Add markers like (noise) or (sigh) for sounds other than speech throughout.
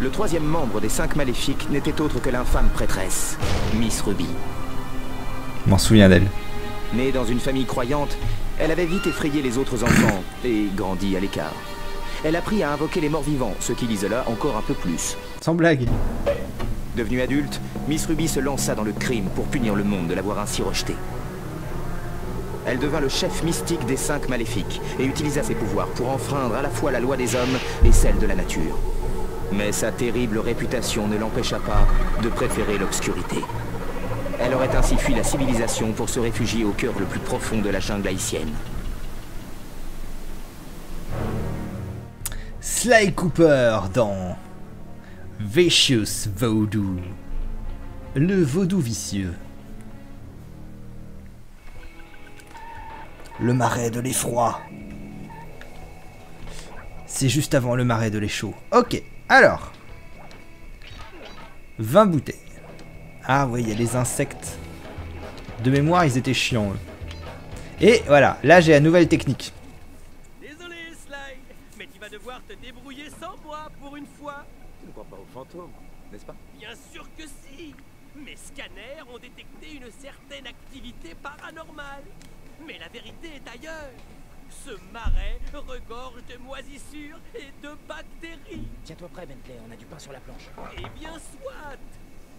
Le troisième membre des cinq maléfiques n'était autre que l'infâme prêtresse, Miss Ruby. Je m'en souviens d'elle. Née dans une famille croyante, elle avait vite effrayé les autres enfants (coughs) et grandi à l'écart. Elle apprit à invoquer les morts vivants, ce qui l'isola encore un peu plus. Sans blague. Devenue adulte, Miss Ruby se lança dans le crime pour punir le monde de l'avoir ainsi rejetée. Elle devint le chef mystique des cinq maléfiques et utilisa ses pouvoirs pour enfreindre à la fois la loi des hommes et celle de la nature. Mais sa terrible réputation ne l'empêcha pas de préférer l'obscurité. Elle aurait ainsi fui la civilisation pour se réfugier au cœur le plus profond de la jungle haïtienne. Sly Cooper dans Vicious Voodoo. Le vaudou vicieux. Le marais de l'effroi. C'est juste avant le marais de l'échaud. Ok, alors. 20 bouteilles. Ah oui, il y a les insectes. De mémoire, ils étaient chiants, eux. Et voilà, là j'ai la nouvelle technique. Désolé, Sly, mais tu vas devoir te débrouiller sans moi pour une fois. Tu ne crois pas aux fantômes, n'est-ce pas? Bien sûr que si. Mes scanners ont détecté une certaine activité paranormale. Mais la vérité est ailleurs. Ce marais regorge de moisissures et de bactéries. Tiens-toi prêt, Bentley, on a du pain sur la planche. Eh bien, soit.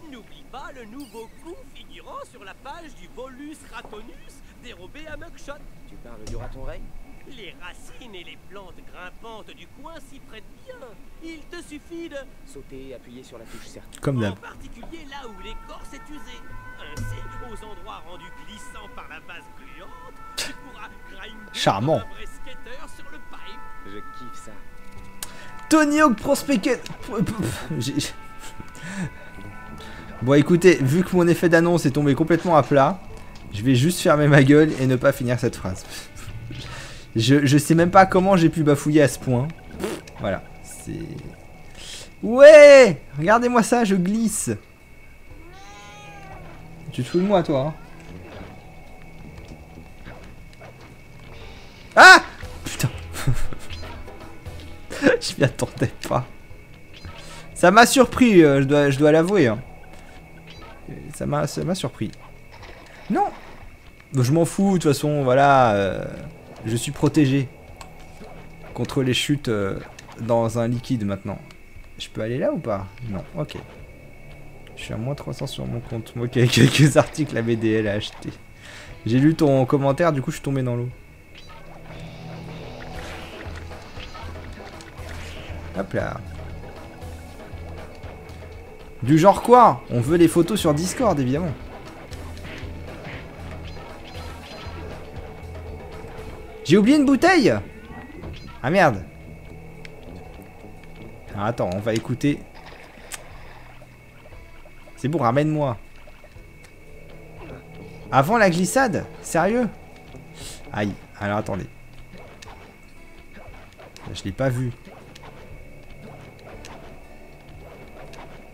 N'oublie pas le nouveau coup figurant sur la page du Volus Ratonus dérobé à Mugshot. Tu parles du raton rey? Les racines et les plantes grimpantes du coin s'y prêtent bien. Il te suffit de... Sauter et appuyer sur la touche cercle. Comme En d'hab. particulier là où l'écorce est usée. Ainsi, aux endroits rendus glissants par la base gluante, tu pourras grinder Charmant. comme un vrai skater sur le pipe. Je kiffe ça. Tony Hawk Pro J'ai- Bon écoutez, vu que mon effet d'annonce est tombé complètement à plat, je vais juste fermer ma gueule et ne pas finir cette phrase. Je, je sais même pas comment j'ai pu bafouiller à ce point. Voilà, c'est... Ouais Regardez-moi ça, je glisse Tu te fous de moi toi hein Ah Putain (laughs) Je m'y attendais pas. Ça m'a surpris, euh, je dois, je dois l'avouer. hein. Ça m'a ça m'a surpris. Non Je m'en fous, de toute façon, voilà. euh, je suis protégé. Contre les chutes euh, dans un liquide maintenant. Je peux aller là ou pas? Non, ok. Je suis à moins 300 sur mon compte. Moi qui ai quelques articles à BDL à acheter. J'ai lu ton commentaire, du coup je suis tombé dans l'eau. Hop là. Du genre quoi? On veut les photos sur Discord, évidemment. J'ai oublié une bouteille? Ah merde. Attends, on va écouter. C'est bon, ramène-moi. Avant la glissade Sérieux? Aïe, alors attendez. Je l'ai pas vu.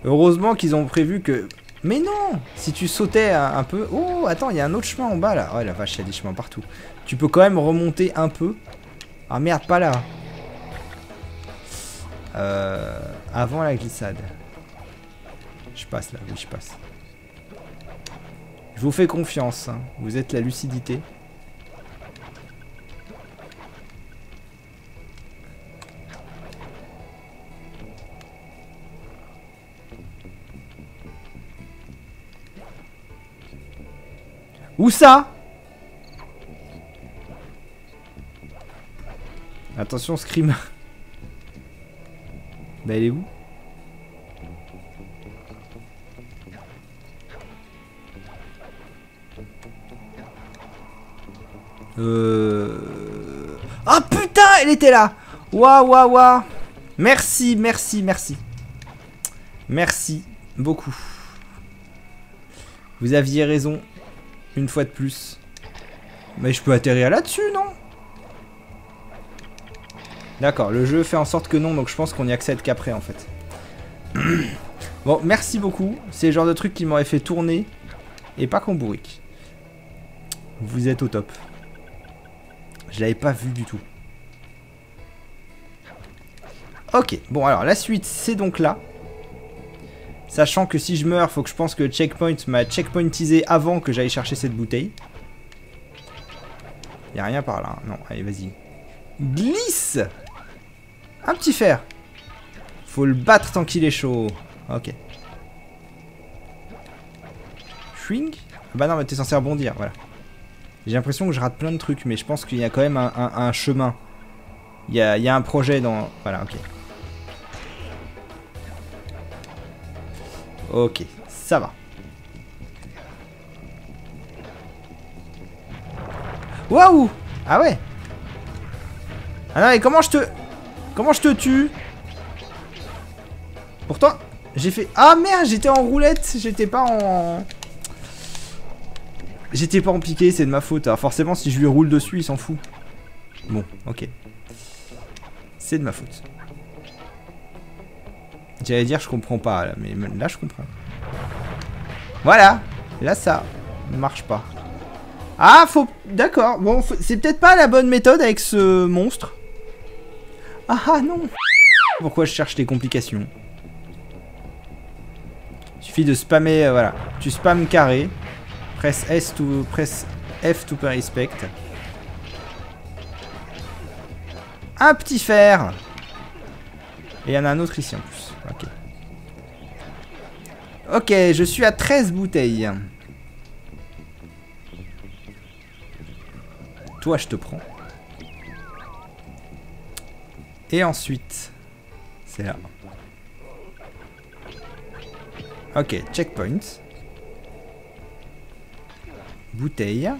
Heureusement qu'ils ont prévu que... Mais non Si tu sautais un, peu... Oh, attends, il y a un autre chemin en bas, là. Oh, la vache, il y a des chemins partout. Tu peux quand même remonter un peu. Ah, merde, pas là. Euh... Avant la glissade. Je passe, là. Oui, je passe. Je vous fais confiance. hein. Vous êtes la lucidité. Où ça? Attention, Scream. (laughs) bah, elle est où? Euh... Ah putain, elle était là Waouh, waouh, waouh Merci, merci, merci. Merci beaucoup. Vous aviez raison. Une fois de plus. Mais je peux atterrir là-dessus, non? D'accord, le jeu fait en sorte que non, donc je pense qu'on y accède qu'après, en fait. (coughs) bon, merci beaucoup. C'est le genre de truc qui m'aurait fait tourner. Et pas qu'on bourrique. Vous êtes au top. Je l'avais pas vu du tout. Ok, bon alors la suite c'est donc là. Sachant que si je meurs, faut que je pense que checkpoint m'a checkpointisé avant que j'aille chercher cette bouteille. Y a rien par là. hein. Non, allez, vas-y. Glisse Un petit fer. Faut le battre tant qu'il est chaud. Ok. Swing? Ah Bah non, mais t'es censé rebondir, voilà. J'ai l'impression que je rate plein de trucs, mais je pense qu'il y a quand même un, chemin. Il y a, il y a un projet dans... Voilà, ok. Ok, ça va. Waouh Ah ouais Ah non, mais comment je te... Comment je te tue? Pourtant, j'ai fait... Ah merde, j'étais en roulette, j'étais pas en... J'étais pas en piqué, c'est de ma faute. Alors forcément, si je lui roule dessus, il s'en fout. Bon, ok. C'est de ma faute. J'allais dire je comprends pas, là, mais là je comprends. Voilà Là ça marche pas. Ah, faut... D'accord, bon, c'est peut-être pas la bonne méthode avec ce monstre. Ah ah non Pourquoi je cherche les complications? Suffit de spammer, euh, voilà. Tu spams carré. Presse S to... Presse F to respect. Un petit fer Et il y en a un autre ici en plus. Ok. Ok, je suis à 13 bouteilles. Toi, je te prends. Et ensuite, c'est là. Ok, checkpoint. Bouteille.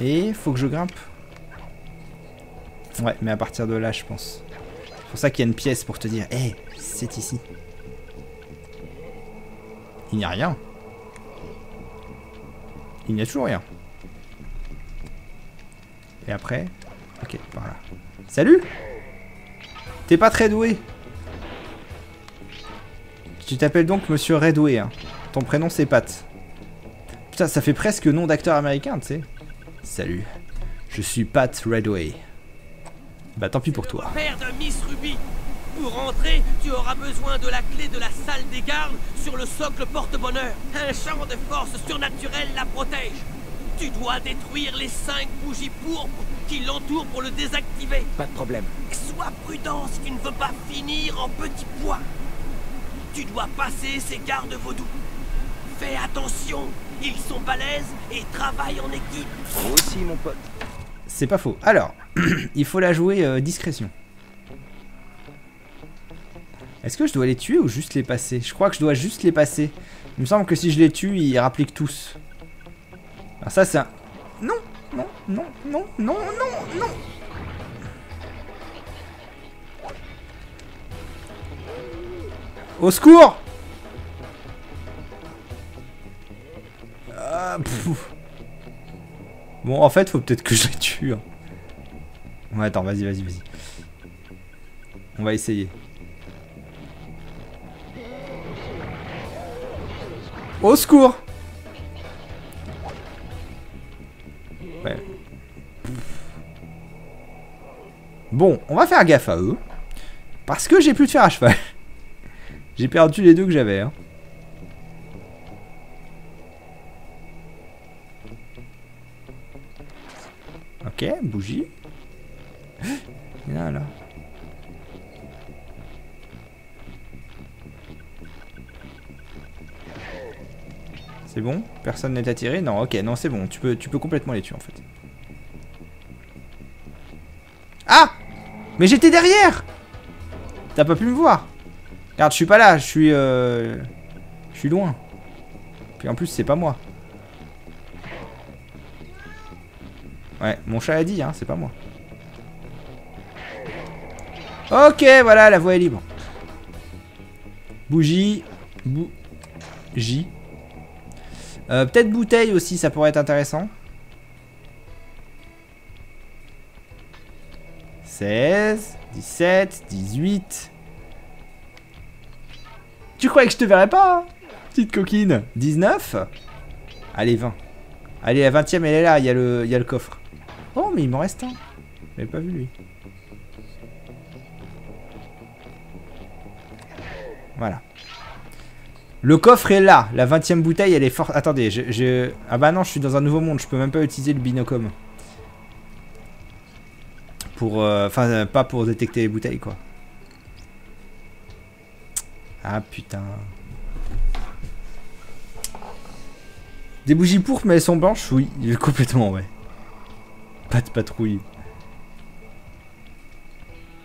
Et faut que je grimpe. Ouais, mais à partir de là, je pense. C'est pour ça qu'il y a une pièce pour te dire, hé, c'est ici. Il n'y a rien. Il n'y a toujours rien. Et après Ok, par. Salut T'es pas très doué. Tu t'appelles donc Monsieur Redway. Hein. Ton prénom c'est Pat. Putain, ça fait presque nom d'acteur américain, tu sais. Salut. Je suis Pat Redway. Bah tant pis pour toi. Père de Miss Ruby. Pour entrer, tu auras besoin de la clé de la salle des gardes sur le socle porte-bonheur. Un champ de force surnaturelle la protège. Tu dois détruire les cinq bougies pourpres qui l'entourent pour le désactiver. Pas de problème. Sois prudent si tu ne veux pas finir en petits pois. Tu dois passer ces gardes vaudous. Fais attention, ils sont balèzes et travaillent en équipe. Moi aussi, mon pote. C'est pas faux. Alors, (clears throat) il faut la jouer euh, discrétion. Est-ce que je dois les tuer ou juste les passer? Je crois que je dois juste les passer. Il me semble que si je les tue, ils rappliquent tous. Alors ça, c'est un... Non, non, non, non, non, non, non Au secours Ah. Bon, en fait, faut peut-être que je les tue. hein. Ouais, attends, vas-y, vas-y, vas-y. On va essayer. Au secours Ouais. Bon, on va faire gaffe à eux. Parce que j'ai plus de fer à cheval. j'ai perdu les deux que j'avais. Hein. Ok, bougie. Il là. C'est bon? Personne n'est attiré? Non, ok, non, c'est bon. Tu peux, tu peux complètement les tuer en fait. Ah Mais j'étais derrière T'as pas pu me voir Regarde, je suis pas là, je suis... Euh... Je suis loin. Puis en plus, c'est pas moi. Ouais, mon chat a dit, hein, c'est pas moi. Ok, voilà, la voie est libre. Bougie. Bougie. Euh, Peut-être bouteille aussi, ça pourrait être intéressant. 16, 17, 18. Tu croyais que je te verrais pas hein, Petite coquine? 19 Allez, 20. Allez, la 20ème, elle est là, il y, il y a le coffre. Oh, mais il m'en reste un. Je l'avais pas vu, lui. Voilà. Le coffre est là. La 20 e bouteille, elle est forte. Attendez, je, je- Ah bah non, je suis dans un nouveau monde. Je peux même pas utiliser le binocom. Pour... euh, Enfin, euh, pas pour détecter les bouteilles, quoi. Ah, putain. Des bougies pourpres, mais elles sont blanches? Oui, (laughs) complètement, ouais. Pas de patrouille.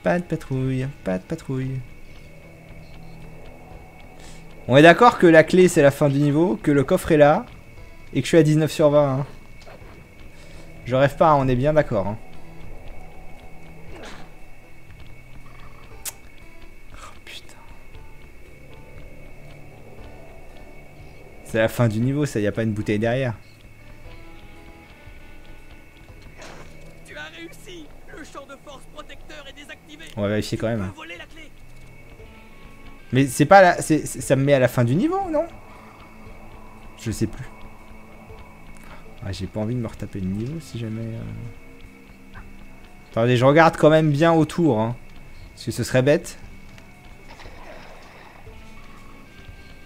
Pas de patrouille, pas de patrouille. On est d'accord que la clé c'est la fin du niveau, que le coffre est là, et que je suis à 19 sur 20. hein. Je rêve pas, on est bien d'accord. hein. Oh putain. C'est la fin du niveau, ça, y a pas une bouteille derrière. On va vérifier quand même. Mais c'est pas là, ça me met à la fin du niveau, non? Je sais plus. Ah, j'ai pas envie de me retaper le niveau si jamais. euh. Attendez, je regarde quand même bien autour, hein. Parce que ce serait bête.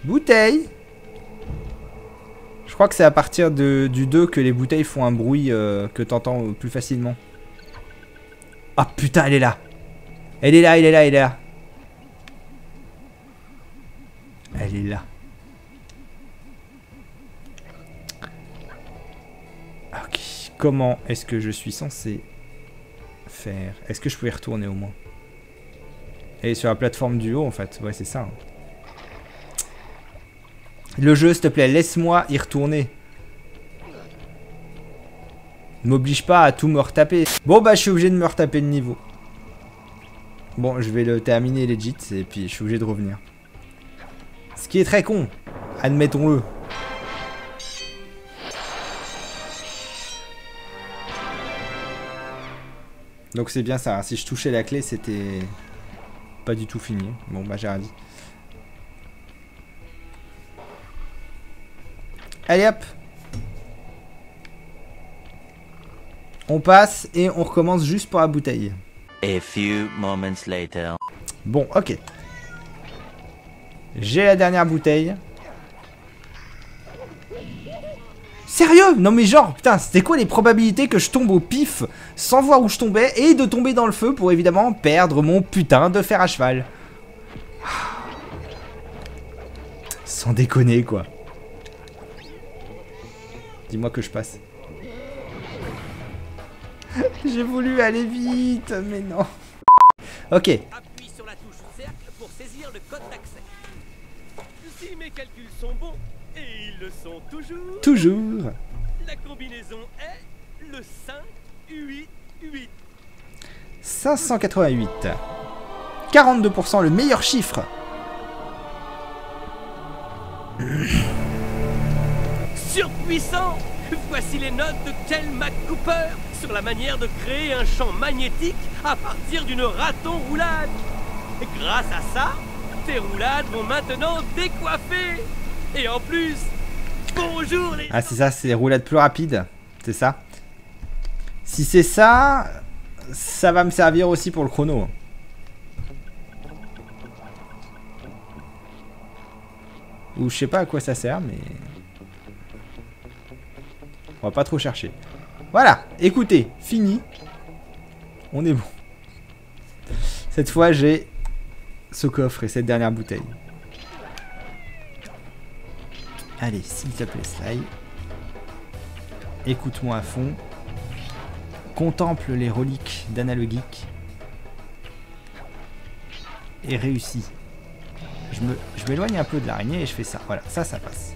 Bouteille Je crois que c'est à partir de, du 2 que les bouteilles font un bruit euh, que t'entends plus facilement. Ah putain, elle est là Elle est là, elle est là, elle est là Elle est là. Ok. Comment est-ce que je suis censé faire? Est-ce que je peux y retourner au moins? Elle est sur la plateforme du haut en fait. Ouais, c'est ça. hein. Le jeu, s'il te plaît, laisse-moi y retourner. Ne m'oblige pas à tout me retaper. Bon, bah, je suis obligé de me retaper le niveau. Bon, je vais le terminer legit et puis je suis obligé de revenir. Ce qui est très con, admettons-le. Donc c'est bien ça, si je touchais la clé, c'était pas du tout fini. Bon bah j'ai rien. Allez hop On passe et on recommence juste pour la bouteille. A few moments later. Bon, ok. J'ai la dernière bouteille. Sérieux? Non mais genre, putain, c'était quoi les probabilités que je tombe au pif sans voir où je tombais et de tomber dans le feu pour évidemment perdre mon putain de fer à cheval? Sans déconner quoi. Dis-moi que je passe. (laughs) J'ai voulu aller vite, mais non. Ok, Appuie sur la touche cercle pour saisir le code d'accès. Si mes calculs sont bons, et ils le sont toujours, toujours. la combinaison est le 5, 8, 8. 588. 42%, le meilleur chiffre. Surpuissant Voici les notes de Kel McCooper sur la manière de créer un champ magnétique à partir d'une raton roulade. Grâce à ça, tes roulades vont maintenant décoiffer. Et en plus, bonjour les... Ah, c'est ça, c'est les roulades plus rapides. C'est ça. Si c'est ça, ça va me servir aussi pour le chrono. Ou je sais pas à quoi ça sert, mais... On va pas trop chercher. Voilà, écoutez, fini. On est bon. Cette fois, j'ai ce coffre et cette dernière bouteille. Allez, s'il te plaît, Sly. Écoute-moi à fond. Contemple les reliques d'analogique. Et réussis. Je m'éloigne un peu de l'araignée et je fais ça. Voilà, ça, ça passe.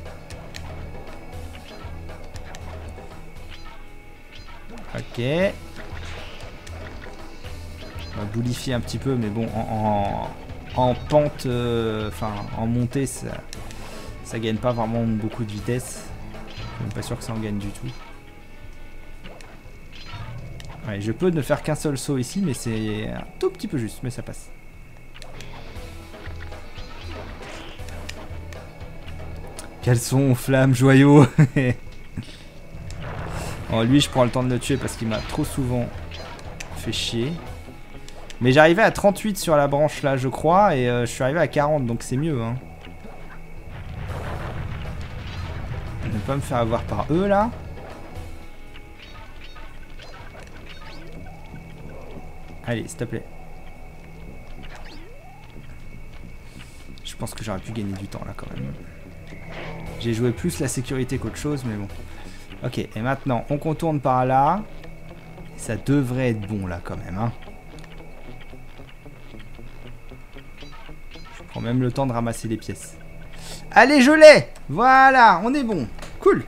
Ok. On va boulifier un petit peu, mais bon, en, en, en pente, euh, enfin, en montée, ça, ça gagne pas vraiment beaucoup de vitesse. Je suis même pas sûr que ça en gagne du tout. Ouais, je peux ne faire qu'un seul saut ici, mais c'est un tout petit peu juste, mais ça passe. Quels sont flammes joyaux? (laughs) Oh, lui, je prends le temps de le tuer parce qu'il m'a trop souvent fait chier. Mais j'arrivais à 38 sur la branche là, je crois, et euh, je suis arrivé à 40, donc c'est mieux. Hein. vais pas me faire avoir par eux là. Allez, s'il te plaît. Je pense que j'aurais pu gagner du temps là quand même. J'ai joué plus la sécurité qu'autre chose, mais bon. Ok, et maintenant on contourne par là. Ça devrait être bon là quand même. Hein. Je prends même le temps de ramasser les pièces. Allez, je l'ai Voilà, on est bon. Cool